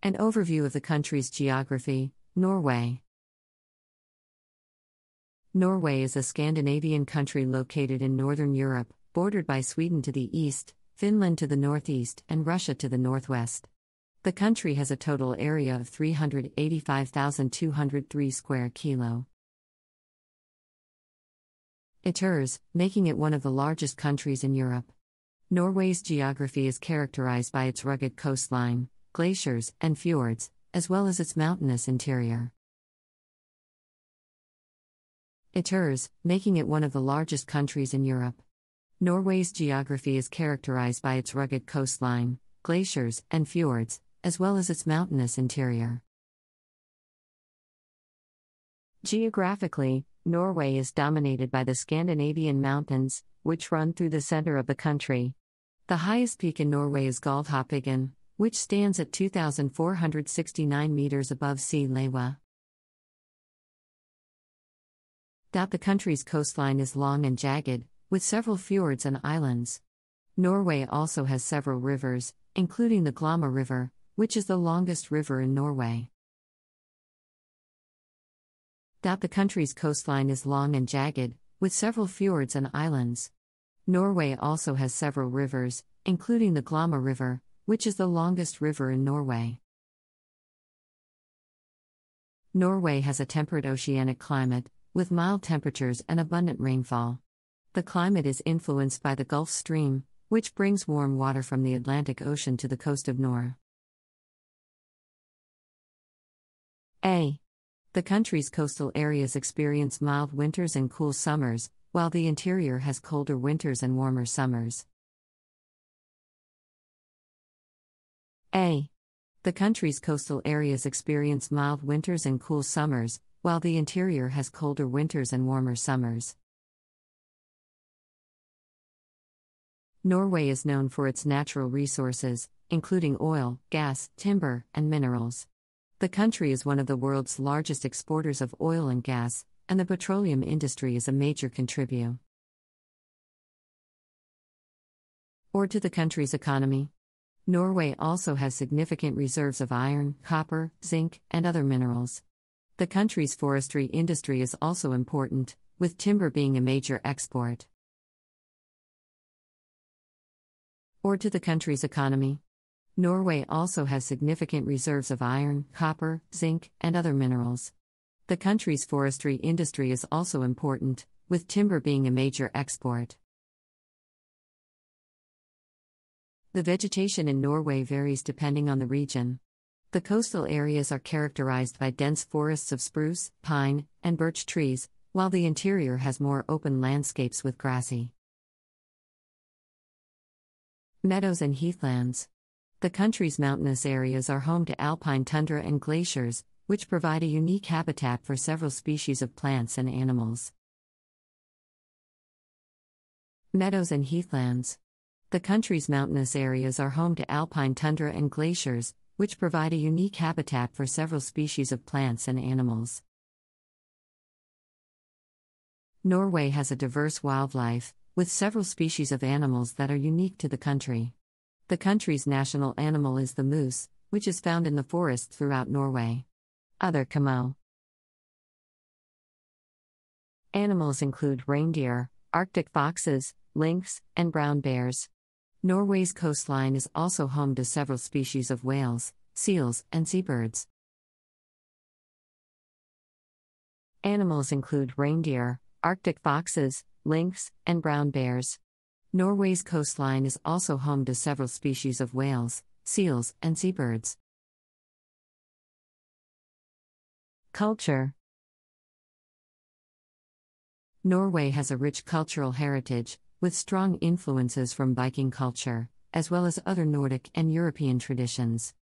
An overview of the country's geography Norway. Norway is a Scandinavian country located in northern Europe, bordered by Sweden to the east, Finland to the northeast, and Russia to the northwest. The country has a total area of 385,203 square kilo. Iters, making it one of the largest countries in Europe. Norway's geography is characterized by its rugged coastline, glaciers, and fjords, as well as its mountainous interior. Iters, making it one of the largest countries in Europe. Norway's geography is characterized by its rugged coastline, glaciers, and fjords, as well as its mountainous interior. Geographically, Norway is dominated by the Scandinavian mountains, which run through the center of the country. The highest peak in Norway is Galdhøpiggen, which stands at 2,469 meters above sea level. That the country's coastline is long and jagged, with several fjords and islands. Norway also has several rivers, including the Glomma River, which is the longest river in Norway. That the country's coastline is long and jagged, with several fjords and islands. Norway also has several rivers, including the Glomma River, which is the longest river in Norway. Norway has a temperate oceanic climate, with mild temperatures and abundant rainfall. The climate is influenced by the Gulf Stream, which brings warm water from the Atlantic Ocean to the coast of Norway. A. The country's coastal areas experience mild winters and cool summers, while the interior has colder winters and warmer summers. A. The country's coastal areas experience mild winters and cool summers, while the interior has colder winters and warmer summers. Norway is known for its natural resources, including oil, gas, timber, and minerals. The country is one of the world's largest exporters of oil and gas, and the petroleum industry is a major contributor. Or to the country's economy. Norway also has significant reserves of iron, copper, zinc, and other minerals. The country's forestry industry is also important, with timber being a major export. Or to the country's economy. Norway also has significant reserves of iron, copper, zinc, and other minerals. The country's forestry industry is also important, with timber being a major export. The vegetation in Norway varies depending on the region. The coastal areas are characterized by dense forests of spruce, pine, and birch trees, while the interior has more open landscapes with grassy meadows and heathlands. The country's mountainous areas are home to alpine tundra and glaciers, which provide a unique habitat for several species of plants and animals. Meadows and heathlands. The country's mountainous areas are home to alpine tundra and glaciers, which provide a unique habitat for several species of plants and animals. Norway has a diverse wildlife, with several species of animals that are unique to the country. The country's national animal is the moose, which is found in the forests throughout Norway. Other Camo Animals include reindeer, Arctic foxes, lynx, and brown bears. Norway's coastline is also home to several species of whales, seals, and seabirds. Animals include reindeer, Arctic foxes, lynx, and brown bears. Norway's coastline is also home to several species of whales, seals, and seabirds. Culture Norway has a rich cultural heritage, with strong influences from Viking culture, as well as other Nordic and European traditions.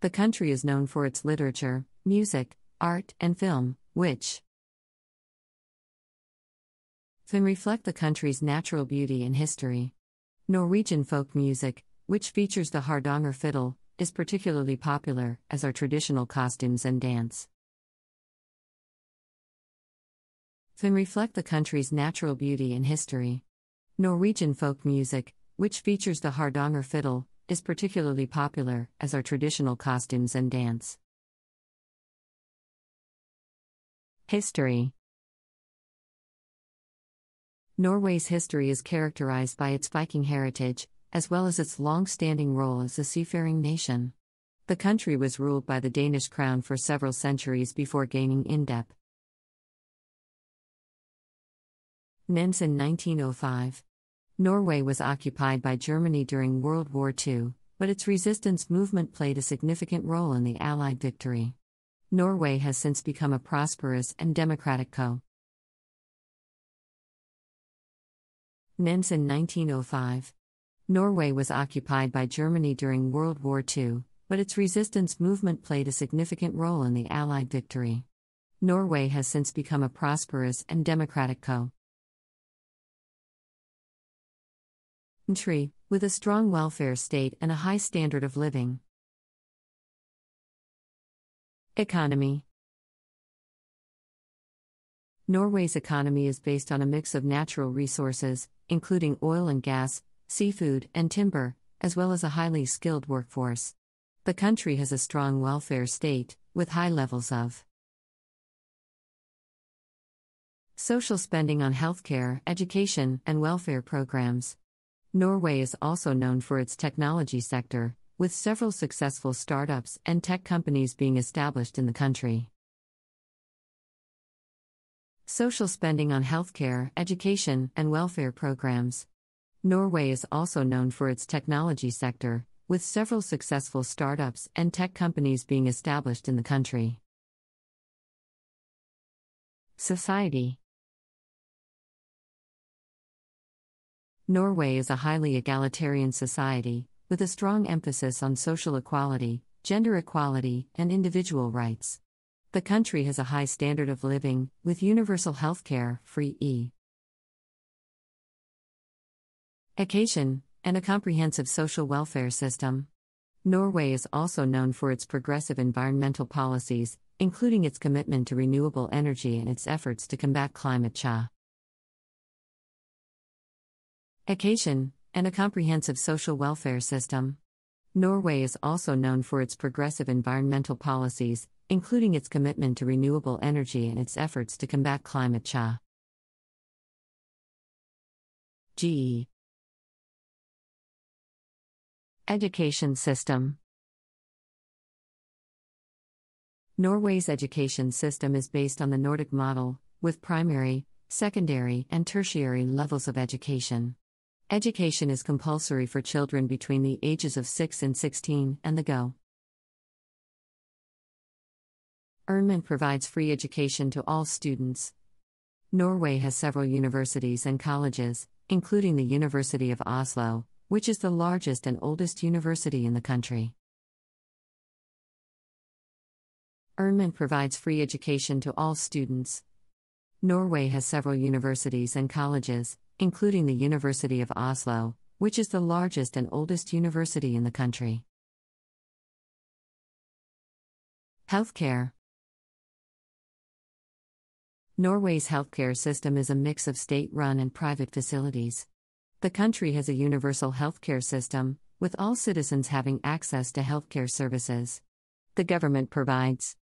The country is known for its literature, music, art, and film, which can reflect the country's natural beauty and history. Norwegian folk music, which features the Hardanger fiddle, is particularly popular, as are traditional costumes and dance. Can reflect the country's natural beauty and history. Norwegian folk music, which features the Hardanger fiddle, is particularly popular, as are traditional costumes and dance. History Norway's history is characterized by its Viking heritage, as well as its long standing role as a seafaring nation. The country was ruled by the Danish crown for several centuries before gaining indep. Nens in 1905. Norway was occupied by Germany during World War II, but its resistance movement played a significant role in the Allied victory. Norway has since become a prosperous and democratic co. Nens in 1905. Norway was occupied by Germany during World War II, but its resistance movement played a significant role in the Allied victory. Norway has since become a prosperous and democratic co. country, with a strong welfare state and a high standard of living. Economy Norway's economy is based on a mix of natural resources, including oil and gas, seafood, and timber, as well as a highly skilled workforce. The country has a strong welfare state, with high levels of social spending on healthcare, education, and welfare programs. Norway is also known for its technology sector, with several successful startups and tech companies being established in the country. Social spending on healthcare, education, and welfare programs. Norway is also known for its technology sector, with several successful startups and tech companies being established in the country. Society Norway is a highly egalitarian society, with a strong emphasis on social equality, gender equality, and individual rights. The country has a high standard of living, with universal health care, free e. And a comprehensive social welfare system. Norway is also known for its progressive environmental policies, including its commitment to renewable energy and its efforts to combat climate change. Education, and a comprehensive social welfare system. Norway is also known for its progressive environmental policies, including its commitment to renewable energy and its efforts to combat climate change. GE Education System Norway's education system is based on the Nordic model, with primary, secondary, and tertiary levels of education. Education is compulsory for children between the ages of 6 and 16 and the go. Ernman provides free education to all students. Norway has several universities and colleges, including the University of Oslo, which is the largest and oldest university in the country. Ernman provides free education to all students. Norway has several universities and colleges, including the University of Oslo, which is the largest and oldest university in the country. Healthcare Norway's healthcare system is a mix of state run and private facilities. The country has a universal healthcare system, with all citizens having access to healthcare services. The government provides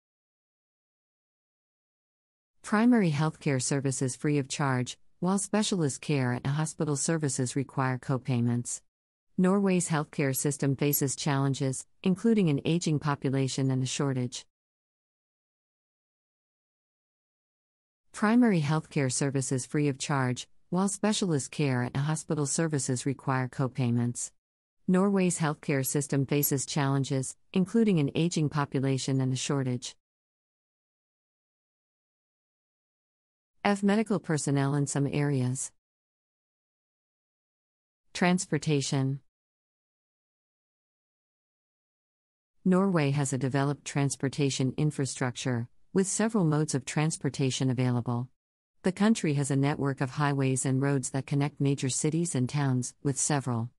primary healthcare services free of charge, while specialist care and hospital services require co-payments. Norway's healthcare system faces challenges, including an aging population and a shortage. Primary healthcare services free of charge, while specialist care and hospital services require co-payments. Norway's healthcare system faces challenges, including an aging population and a shortage. F. Medical personnel in some areas. Transportation Norway has a developed transportation infrastructure, with several modes of transportation available. The country has a network of highways and roads that connect major cities and towns, with several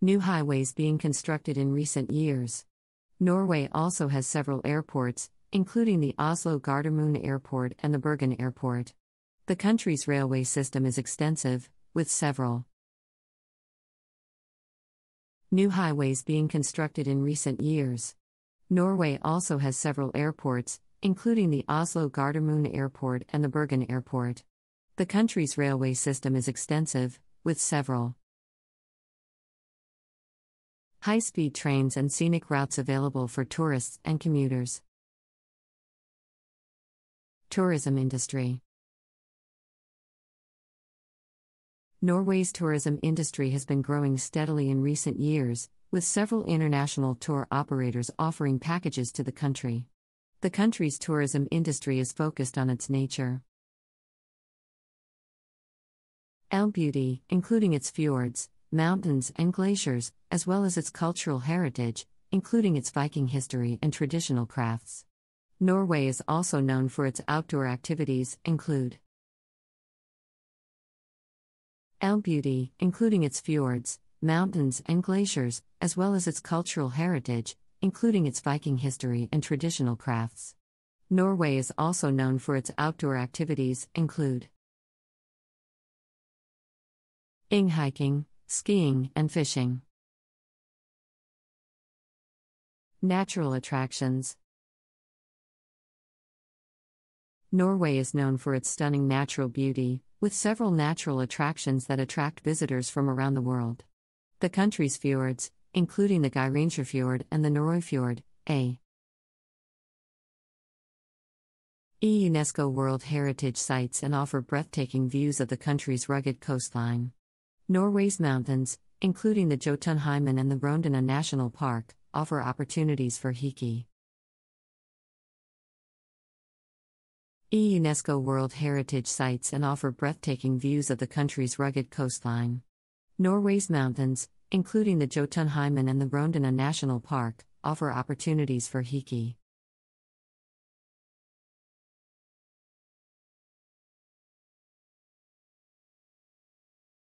new highways being constructed in recent years. Norway also has several airports, including the Oslo Gardermoen Airport and the Bergen Airport. The country's railway system is extensive, with several New highways being constructed in recent years. Norway also has several airports, including the Oslo Gardermoen Airport and the Bergen Airport. The country's railway system is extensive, with several high speed trains and scenic routes available for tourists and commuters. Tourism industry Norway's tourism industry has been growing steadily in recent years, with several international tour operators offering packages to the country. The country's tourism industry is focused on its nature. El Beauty, including its fjords, mountains, and glaciers, as well as its cultural heritage, including its Viking history and traditional crafts. Norway is also known for its outdoor activities, include El Beauty, including its fjords, mountains, and glaciers, as well as its cultural heritage, including its Viking history and traditional crafts. Norway is also known for its outdoor activities, include ing hiking, skiing, and fishing. Natural attractions Norway is known for its stunning natural beauty, with several natural attractions that attract visitors from around the world. The country's fjords, including the Geirangerfjord and the Nærøyfjord, a UNESCO World Heritage Sites and offer breathtaking views of the country's rugged coastline. Norway's mountains, including the Jotunheimen and the Rondane National Park, offer opportunities for hiki. UNESCO World Heritage Sites and offer breathtaking views of the country's rugged coastline. Norway's mountains, including the Jotunheimen and the Rondane National Park, offer opportunities for hiki.